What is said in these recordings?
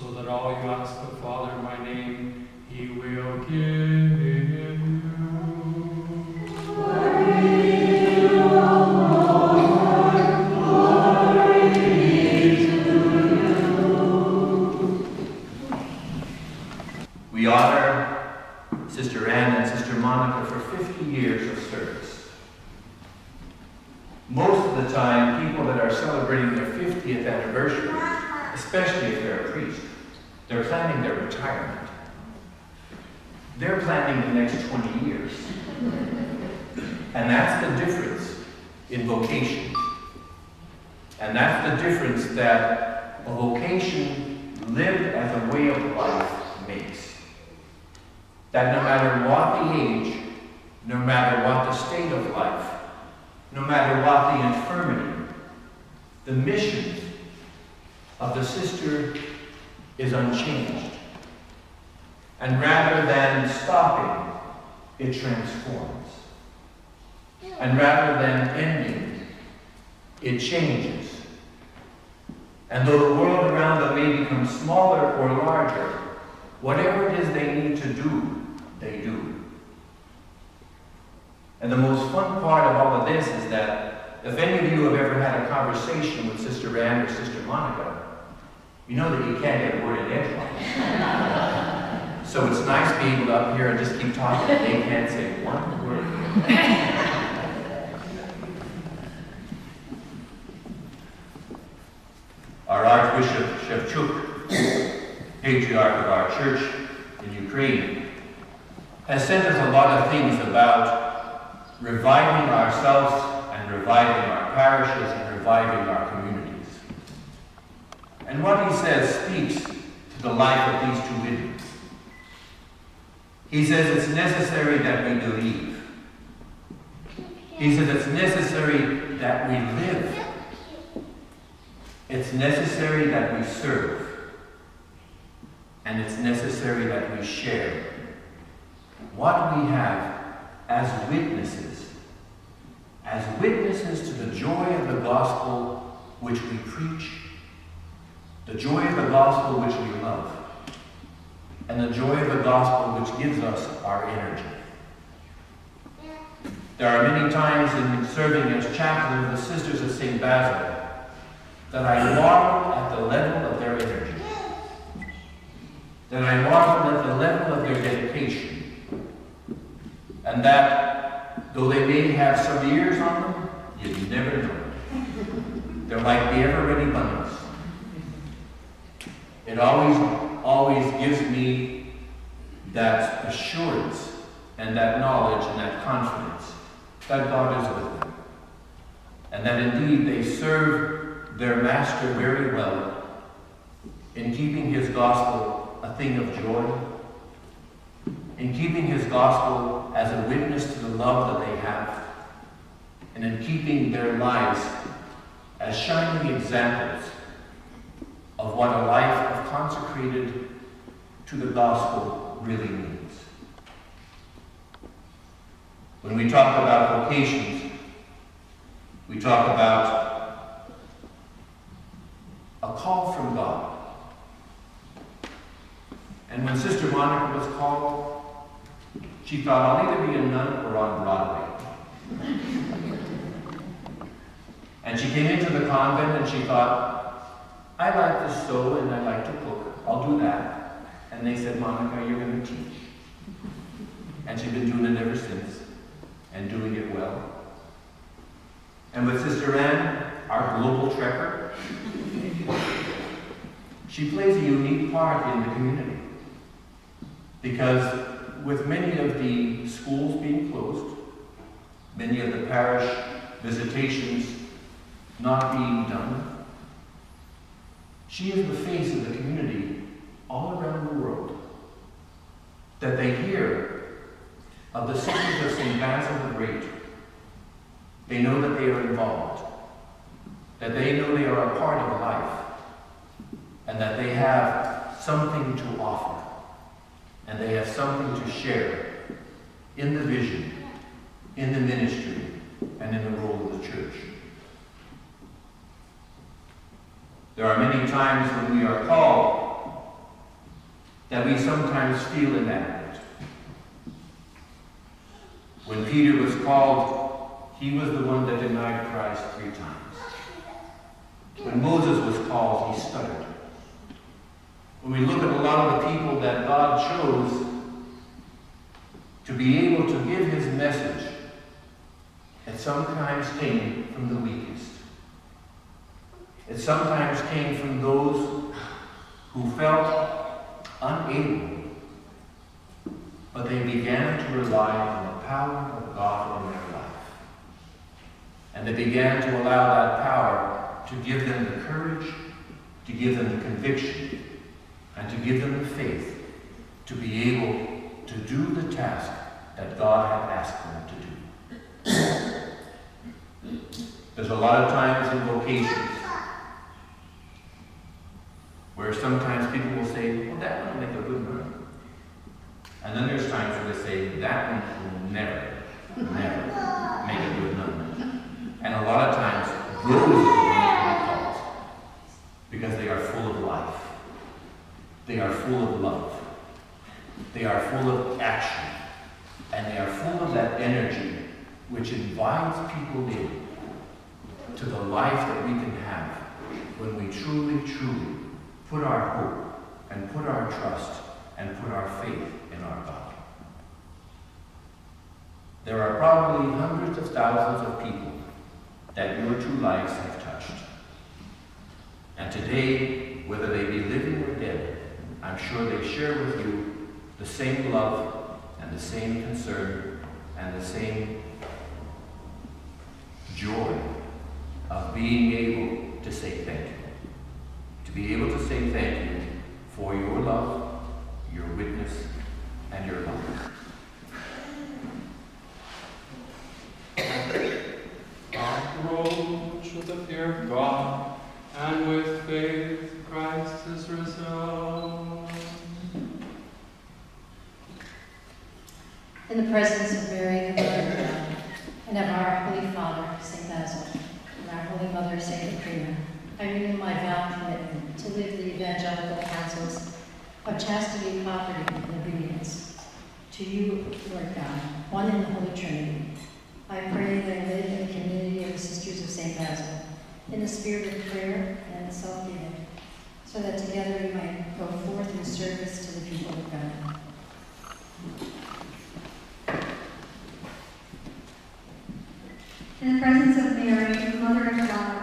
so that all you ask the Father in my name, he will give you. We honor Sister Ann and Sister Monica for 50 years of service. Most of the time, people that are celebrating their 50th anniversary, especially if they're a priest, they're planning their retirement. They're planning the next 20 years. And that's the difference in vocation. And that's the difference that a vocation lived as a way of life makes. That no matter what the age, no matter what the state of life, no matter what the infirmity, the mission of the sister is unchanged. And rather than stopping, it transforms. And rather than ending, it changes. And though the world around them may become smaller or larger, whatever it is they need to do, they do. And the most fun part of all of this is that if any of you have ever had a conversation with Sister Ann or Sister Monica, you know that you can't get a word in edgewise. so it's nice being able to up here and just keep talking they can't say one word. Our Archbishop Shevchuk, patriarch of our church in Ukraine, has sent us a lot of things about reviving ourselves and reviving our parishes and reviving our communities. And what he says speaks to the life of these two women. He says it's necessary that we believe. He says it's necessary that we live. It's necessary that we serve. And it's necessary that we share what we have as witnesses, as witnesses to the joy of the gospel which we preach, the joy of the gospel which we love, and the joy of the gospel which gives us our energy. There are many times in serving as chaplain of the Sisters of St. Basil that I marvel at the level of their energy, that I marvel at the level of their dedication, and that though they may have some years on them, you never know. They're like the ever-ready bunnies. It always, always gives me that assurance and that knowledge and that confidence that God is with them. And that indeed they serve their master very well in keeping his gospel a thing of joy, in keeping his gospel as a witness to the love that they have, and in keeping their lives as shining examples of what a life of consecrated to the gospel really means. When we talk about vocations, we talk about a call from God. And when Sister Monica was called, she thought, I'll either be a nun or on Broadway. and she came into the convent and she thought, I like to sew and I like to cook. I'll do that. And they said, Monica, you're going to teach. And she's been doing it ever since and doing it well. And with Sister Ann, our global trekker, she plays a unique part in the community. Because with many of the schools being closed, many of the parish visitations not being done, she is the face of the community all around the world. That they hear of the sisters of St. Basil the Great. They know that they are involved, that they know they are a part of life, and that they have something to offer, and they have something to share in the vision, in the ministry, and in the role of the church. There are many times when we are called that we sometimes feel inadequate. When Peter was called, he was the one that denied Christ three times. When Moses was called, he stuttered. When we look at a lot of the people that God chose to be able to give his message, it sometimes came from the weakest. It sometimes came from those who felt unable, but they began to rely on the power of God in their life. And they began to allow that power to give them the courage, to give them the conviction, and to give them the faith to be able to do the task that God had asked them to do. There's a lot of times in vocations sometimes people will say, well, that one will make a good nun. And then there's times where they say, that one will never, never make a good nun. And a lot of times, those are the ones called because they are full of life. They are full of love. They are full of action. And they are full of that energy which invites people in to the life that we can have when we truly, truly put our hope and put our trust and put our faith in our God. There are probably hundreds of thousands of people that your two lives have touched. And today, whether they be living or dead, I'm sure they share with you the same love and the same concern and the same joy of being able to say thank you. To be able to say thank you for your love, your witness, and your love. Approach with the fear of God, and with faith Christ is risen. In the presence of Mary, the Mother of God, and of our Holy Father, St. Basil, and our Holy Mother, St. Macrina, I renew my vow commitment to live the evangelical counsels of chastity, poverty, and obedience. To you, Lord God, one in the Holy Trinity, I pray that I live in the community of the Sisters of St. Basil, in the spirit of prayer and self-giving, so that together we might go forth in service to the people of God. In the presence of Mary, Mother of God,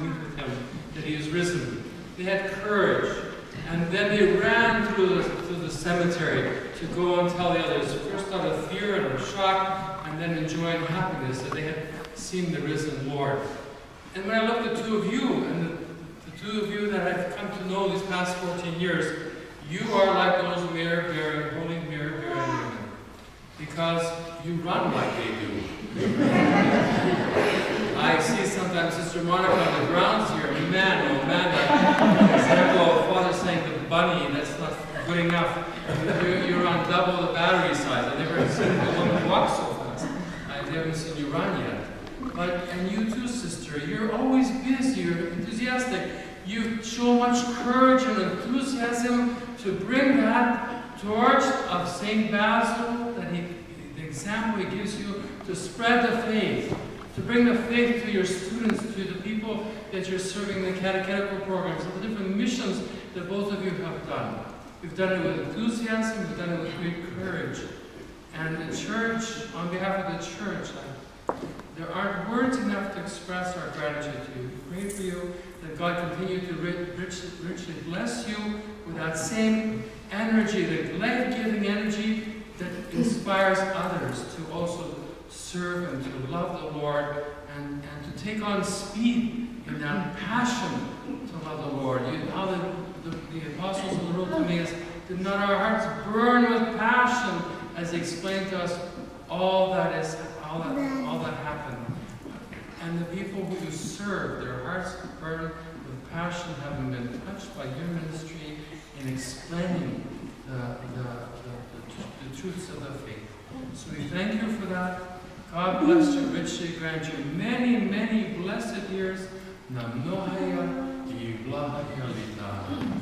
meet with him, that he is risen. They had courage, and then they ran through the, through the cemetery to go and tell the others, first out of fear and of shock, and then enjoying happiness that they had seen the risen Lord. And when I look at the two of you, and the, the two of you that I've come to know these past 14 years, you are like those myrrh bearing, holy myrrh bearing women. Because you run like they do. I see sometimes Sister Monica on the grounds here, man, oh man, example of Father saying the bunny, that's not good enough. You're, you're on double the battery size. I've never seen a woman walk so fast. I haven't seen you run yet. But, and you too, sister, you're always busy, you're enthusiastic. You show much courage and enthusiasm to bring that torch of St. Basil, example he gives you, to spread the faith, to bring the faith to your students, to the people that you're serving in the catechetical programs, the different missions that both of you have done. You've done it with enthusiasm, you've done it with great courage. And the church, on behalf of the church, there aren't words enough to express our gratitude to you. We pray for you that God continue to richly, bless you with that same energy, the life-giving energy that inspires others to also serve and to love the Lord and, and to take on speed in that passion to love the Lord. You, how the, the, the apostles on the road to Emmaus did not our hearts burn with passion as they explained to us all that is all that, all that happened. And the people who you serve, their hearts burn with passion, having been touched by your ministry in explaining the, the truths of the faith. So we thank you for that. God bless you richly, grant you many, many blessed years. Nam nohaya, ibla